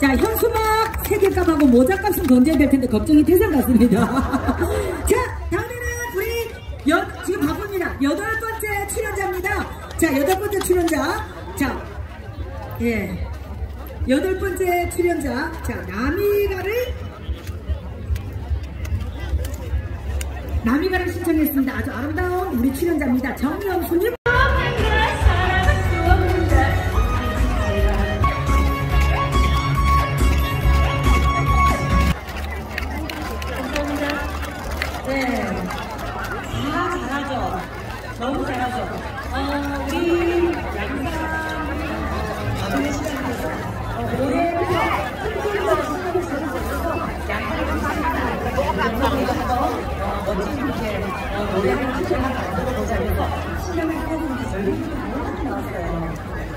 자, 현수막 세개값하고 모자값은 던져야 될 텐데 걱정이 태산 같습니다. 여덟 번째 출연자입니다. 자, 여덟 번째 출연자. 자, 예. 여덟 번째 출연자. 자, 나미가를 나미가를 신청했습니다. 아주 아름다운 우리 출연자입니다. 정영수님.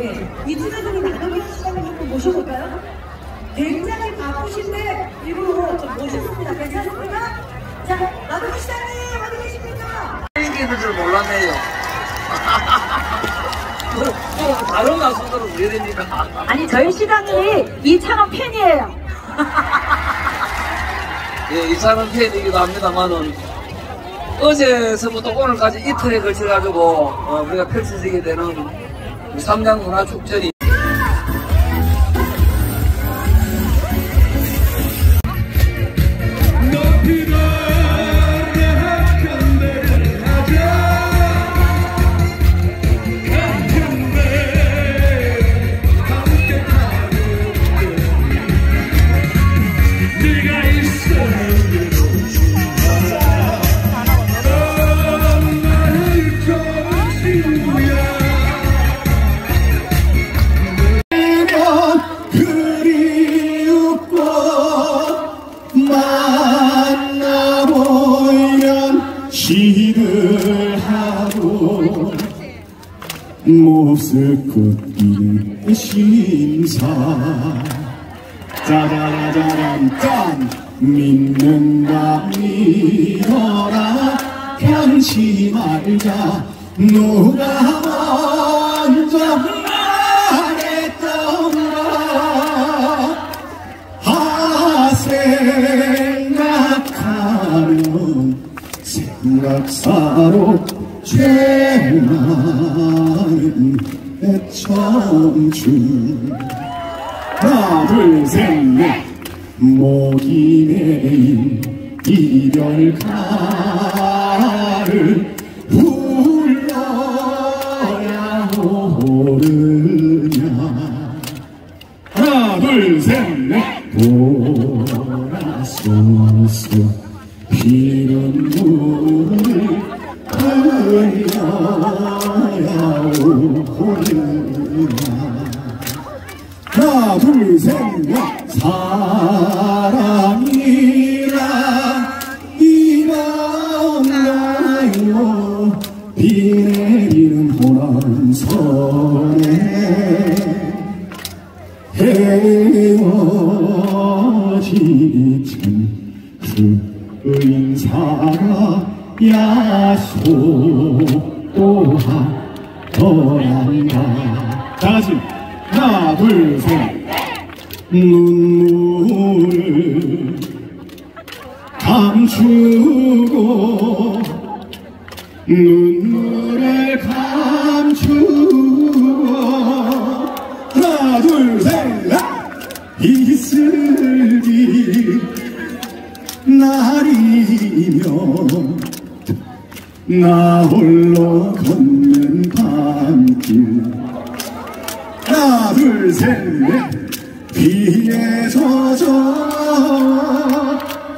네. 이준혜선이 나누기 시간을 한번 모셔볼까요? 굉장히 바쁘신데 일부러 좀 모셨습니다. 괜찮습니까? 자, 나누기 시장님 어디 계십니까? 생기는 줄 몰랐네요. 뭐, 뭐 다른 가수들은 왜 됩니까? 아니 저희 시장이 이찬원 팬이에요. 예, 이사는 팬이기도 합니다만은 어제서부터 오늘까지 이틀에 걸쳐가지고 어, 우리가 펼쳐지게 되는 삼양문화축전이 모습 걷기는 심사. 짜라라라란 짠 믿는가 믿어라 편치 말자 누가 먼저 말했던가. 아 생각하면 생각사로 죄나는 청춘 하나 둘셋넷. 목이 메인 이별 가를 불러야 오르냐. 하나 둘셋넷. 돌아서서 피는 물을 흘려야 하나 둘셋넷 사랑이란 이건가요. 비 내리는 호남선에 헤어지천 그 인사가 야속도 하더란다. 다시. 하나 둘셋. 눈물을 감추고 눈물을 감추고 하나 둘셋. 이슬기 날이면 나 홀로 걷는 밤길. 하나 둘셋넷. 비에 젖어.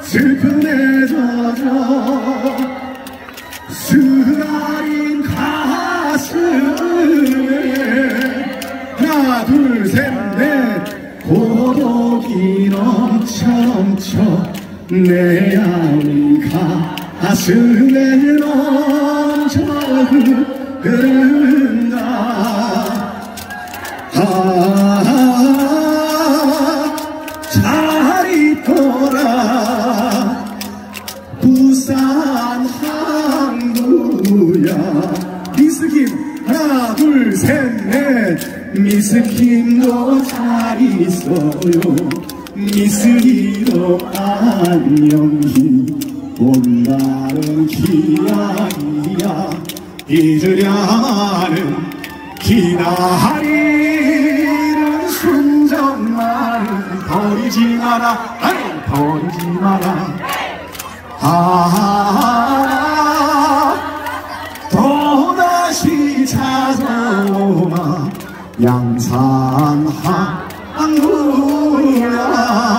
슬픔에 젖어. 쓰라린 가슴에. 하나 둘셋넷. 고독이 넘쳐 넘쳐 내 아린 가슴에 넘쳐 흐 른다 아, 잘 있거라 부산 항구야. 미스김. 하나 둘 셋 넷. 미스김도 잘 있어요. 미스기도 안녕히 온다는 기약이야 잊으려는 기다리는 순정만 버리지 마라. 버리지 마라. 아 또다시 찾아오마. 양산 항구야.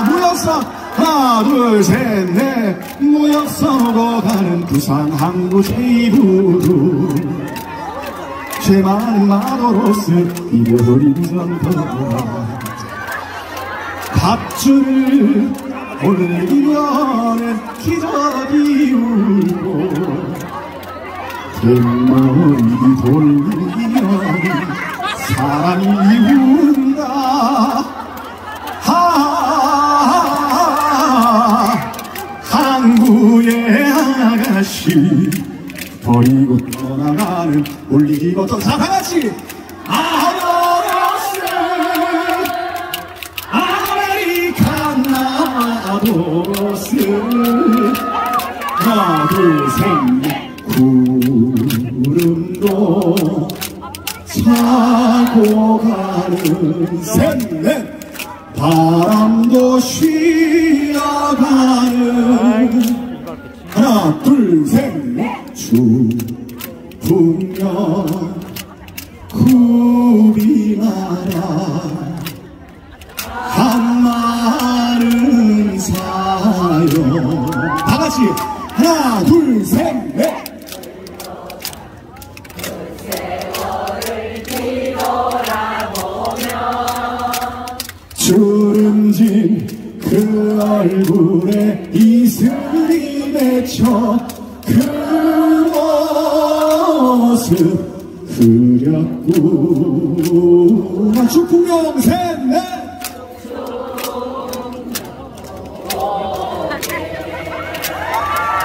무역사 하나 둘셋넷 무역서고 가는 부산 항구 제이부두. 죄 많은 마도로스 잃어버린 전터가 밧줄을 올리면은 기적이 울고 뒷머리 돌리면 사람이 운다 항구의 아가씨 버리고 떠나가는 올리고 또다 같이 아도로스 아메리칸 나도로스 하나 둘셋넷 구름도 차고 가는 셋 구비 나라. 한마른 사요. 다 같이 하나 둘셋넷. 주름진 그 얼굴에 이슬이 맺혀 그 흐렸구나 축풍경 셋넷.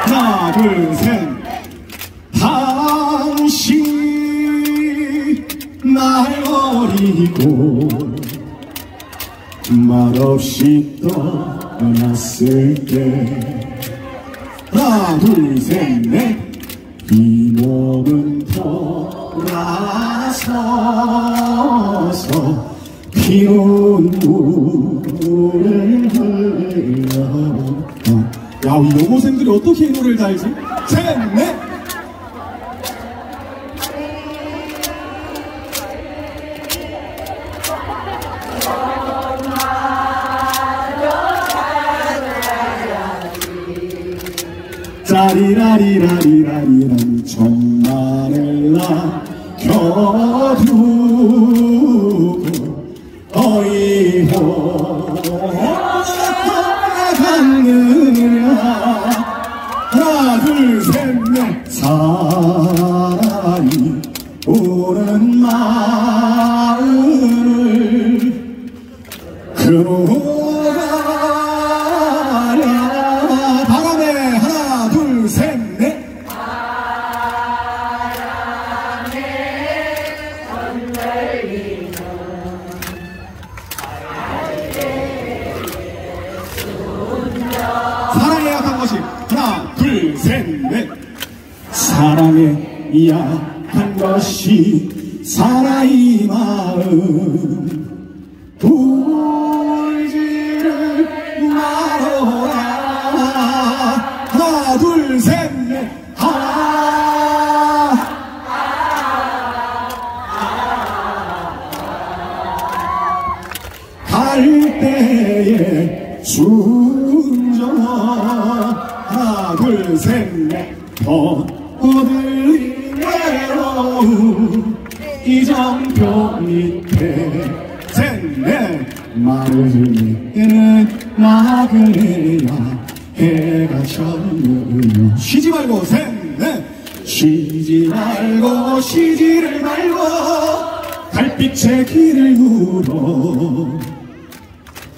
하나 둘셋. 당신 날 버리고 말없이 떠났을 때. 하나 둘셋넷 이 몸은 돌아서서 피운 물을 흘려 어. 야, 이 여고생들이 어떻게 이 노래를 다 알지? 셋, 넷! 짜리라리라리라리란 정말을 남겨두고 어이호. 떠나갔느냐 하나 둘셋넷. 사랑이 오는 마 사랑에 약한 것이 사나이 마음. 울지를 말어라. 하나 둘셋넷. 하나. 갈 때에 순정 하나 둘셋넷. 더 들 외로움 이정표 밑에 셋넷 마르는 나그네야 해가 졌느냐. 쉬지 말고 셋넷. 쉬지 말고 쉬지를 말고 달빛의 길을 물어.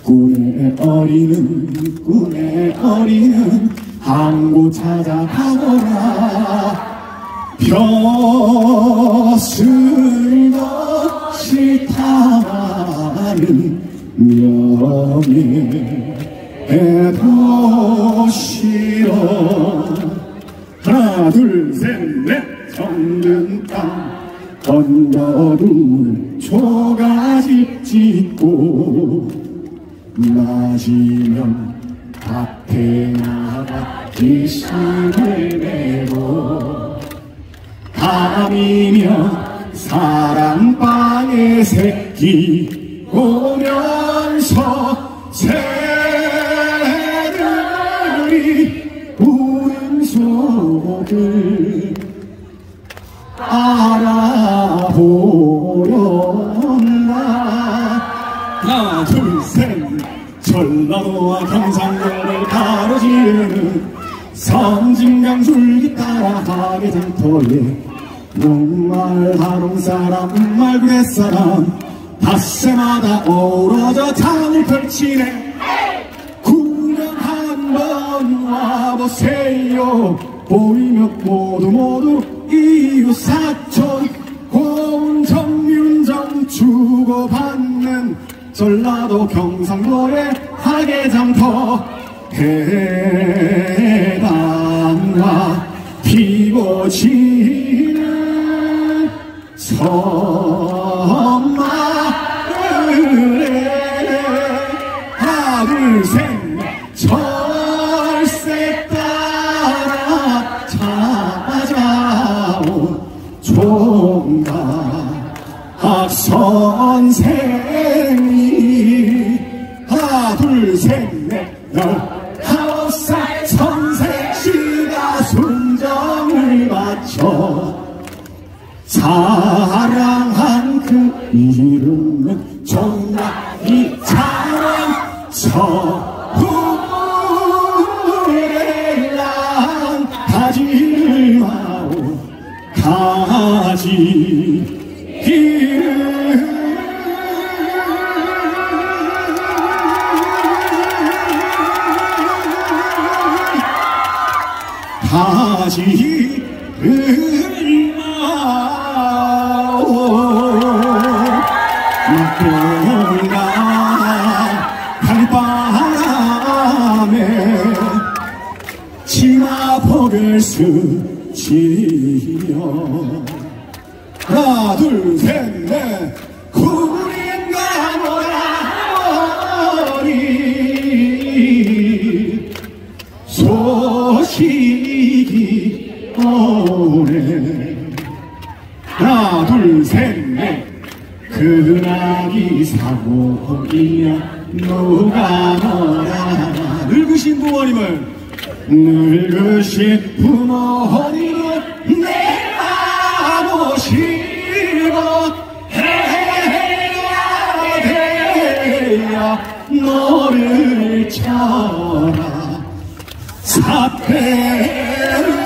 꿈의 어리는 꿈의 어리는 항구 찾아가거라 벼슬 것이 타는 명예 도시로 하나 둘셋넷. 정든 땅. 건너둔 초가집 짓고 맞으면 밭 에 나가 기식을 내고 밤이면 사랑방에 새끼 오면서 새들이 우는 소를 알아보렸나 하나 둘셋. 전라도와 경상 섬진강 줄기 따라 가게 장터에 목말 하롱사람 목말 그랫사람 닷새마다 어우러져 장을 펼치네. 구경 한번 와보세요. 보이면 모두 모두 이웃 사촌 고운 정윤정 주고받는 전라도 경상도의 하계장터. 해당과 섬마을에 하나 둘 이름은 정나이처럼 서울에랑 가지를 마오 가지 가지 낙동강 강바람에 치마폭을 스치며 하나 둘셋넷. 구린가 모라머리. 소식이 오네. 하나 둘셋넷 그나기 사고이야 누가 너라. 늙으신 부모님을 늙으신 부모님을 내가 모시고 해야 돼야 너를 쳐라. 사태를